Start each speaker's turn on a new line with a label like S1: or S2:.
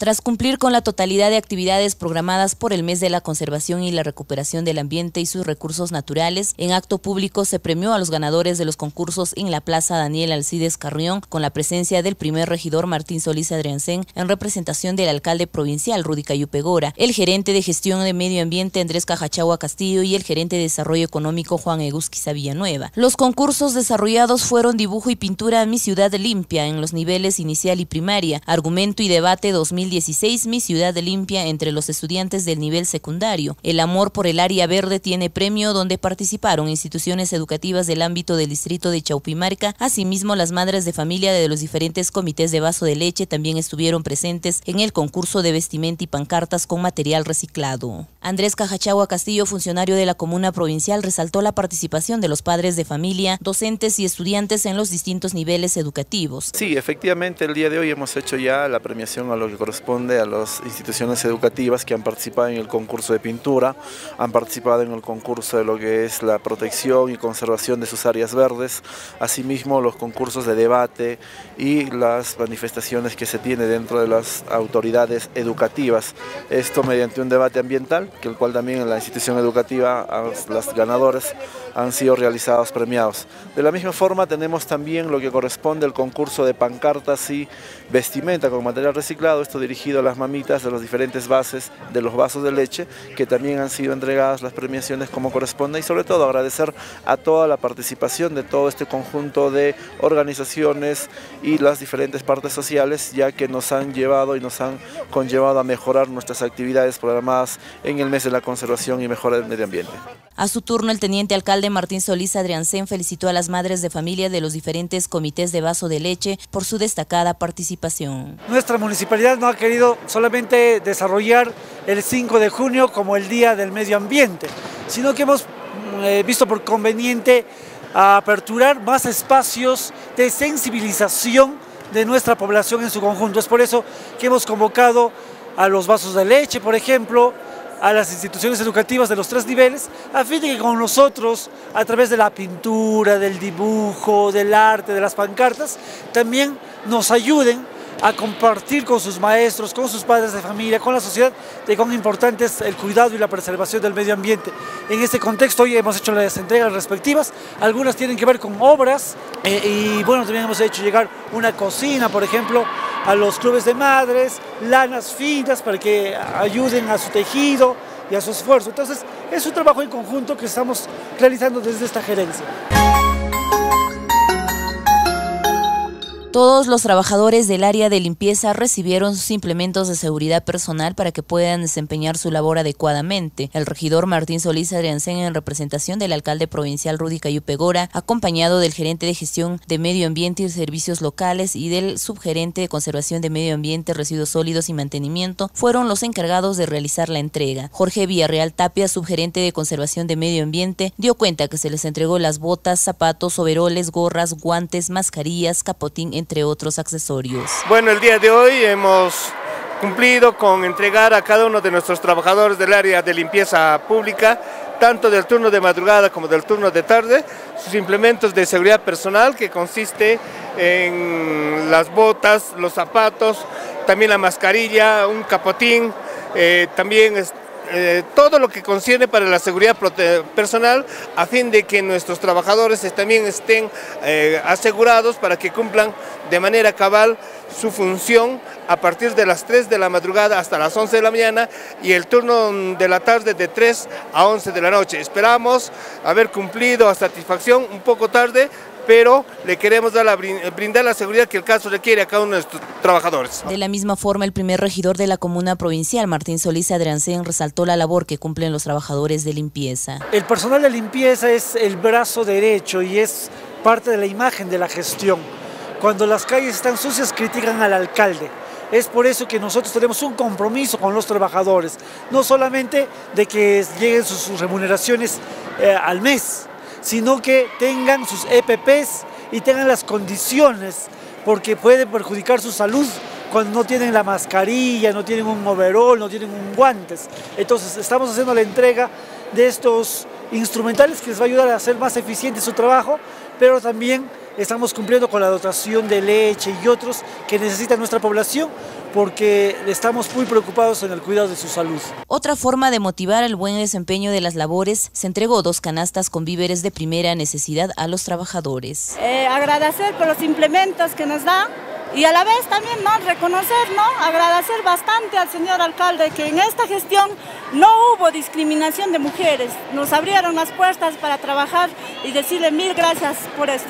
S1: Tras cumplir con la totalidad de actividades programadas por el mes de la conservación y la recuperación del ambiente y sus recursos naturales, en acto público se premió a los ganadores de los concursos en la Plaza Daniel Alcides Carrión con la presencia del primer regidor Martín Solís Adriancén en representación del alcalde provincial Rudy Cayupegora, el gerente de gestión de medio ambiente Andrés Cajachagua Castillo y el gerente de desarrollo económico Juan Egusquiza Villanueva. Los concursos desarrollados fueron dibujo y pintura Mi Ciudad Limpia en los niveles inicial y primaria, argumento y debate 2000 2016 Mi Ciudad Limpia entre los estudiantes del nivel secundario. El amor por el área verde tiene premio donde participaron instituciones educativas del ámbito del distrito de Chaupimarca. Asimismo, las madres de familia de los diferentes comités de vaso de leche también estuvieron presentes en el concurso de vestimenta y pancartas con material reciclado. Andrés Cajachagua Castillo, funcionario de la comuna provincial, resaltó la participación de los padres de familia, docentes y estudiantes en los distintos niveles educativos.
S2: Sí, efectivamente, el día de hoy hemos hecho ya la premiación a lo que corresponde a las instituciones educativas que han participado en el concurso de pintura, han participado en el concurso de lo que es la protección y conservación de sus áreas verdes, asimismo los concursos de debate y las manifestaciones que se tiene dentro de las autoridades educativas. Esto mediante un debate ambiental, que el cual también en la institución educativa las ganadoras han sido realizados premiados. De la misma forma tenemos también lo que corresponde al concurso de pancartas y vestimenta con material reciclado, esto dirigido a las mamitas de los diferentes bases de los vasos de leche, que también han sido entregadas las premiaciones como corresponde y sobre todo agradecer a toda la participación de todo este conjunto de organizaciones y las diferentes partes sociales, ya que nos han llevado y nos han conllevado a mejorar nuestras actividades programadas en el mes de la conservación y mejora del medio ambiente.
S1: A su turno, el teniente alcalde Martín Solís Adriancén felicitó a las madres de familia de los diferentes comités de vaso de leche por su destacada participación.
S3: Nuestra municipalidad no ha querido solamente desarrollar el 5 de junio como el Día del Medio Ambiente, sino que hemos mm, eh, visto por conveniente aperturar más espacios de sensibilización de nuestra población en su conjunto. Es por eso que hemos convocado a los vasos de leche, por ejemplo, a las instituciones educativas de los tres niveles, a fin de que con nosotros, a través de la pintura, del dibujo, del arte, de las pancartas, también nos ayuden a compartir con sus maestros, con sus padres de familia, con la sociedad, de cuán importante es el cuidado y la preservación del medio ambiente. En este contexto hoy hemos hecho las entregas respectivas, algunas tienen que ver con obras eh, y bueno, también hemos hecho llegar una cocina, por ejemplo, a los clubes de madres, lanas finas para que ayuden a su tejido y a su esfuerzo. Entonces, es un trabajo en conjunto que estamos realizando desde esta gerencia.
S1: Todos los trabajadores del área de limpieza recibieron sus implementos de seguridad personal para que puedan desempeñar su labor adecuadamente. El regidor Martín Solís Adriancén, en representación del alcalde provincial Rudy Cayupegora, acompañado del gerente de gestión de medio ambiente y servicios locales y del subgerente de conservación de medio ambiente, residuos sólidos y mantenimiento, fueron los encargados de realizar la entrega. Jorge Villarreal Tapia, subgerente de conservación de medio ambiente, dio cuenta que se les entregó las botas, zapatos, overoles, gorras, guantes, mascarillas, capotín, entre otros accesorios.
S4: Bueno, el día de hoy hemos cumplido con entregar a cada uno de nuestros trabajadores del área de limpieza pública, tanto del turno de madrugada como del turno de tarde, sus implementos de seguridad personal que consiste en las botas, los zapatos, también la mascarilla, un capotín, eh, también eh, todo lo que concierne para la seguridad personal a fin de que nuestros trabajadores también estén eh, asegurados para que cumplan de manera cabal su función a partir de las 3 de la madrugada hasta las 11 de la mañana y el turno de la tarde de 3 a 11 de la noche. Esperamos haber cumplido a satisfacción un poco tarde, pero le queremos dar la, brindar la seguridad que el caso requiere a cada uno de nuestros trabajadores.
S1: De la misma forma, el primer regidor de la comuna provincial, Martín Solís Adriancén, resaltó la labor que cumplen los trabajadores de limpieza.
S3: El personal de limpieza es el brazo derecho y es parte de la imagen de la gestión. Cuando las calles están sucias, critican al alcalde. Es por eso que nosotros tenemos un compromiso con los trabajadores, no solamente de que lleguen sus, remuneraciones eh, al mes, sino que tengan sus EPPs y tengan las condiciones, porque puede perjudicar su salud cuando no tienen la mascarilla, no tienen un overall, no tienen un guantes. Entonces estamos haciendo la entrega de estos instrumentales que les va a ayudar a hacer más eficiente su trabajo, pero también estamos cumpliendo con la dotación de leche y otros que necesita nuestra población, porque estamos muy preocupados en el cuidado de su salud.
S1: Otra forma de motivar el buen desempeño de las labores, se entregó dos canastas con víveres de primera necesidad a los trabajadores.
S5: Eh, agradecer por los implementos que nos da y a la vez también ¿no? reconocer, ¿no? agradecer bastante al señor alcalde que en esta gestión no hubo discriminación de mujeres. Nos abrieron las puertas para trabajar y decirle mil gracias por esto.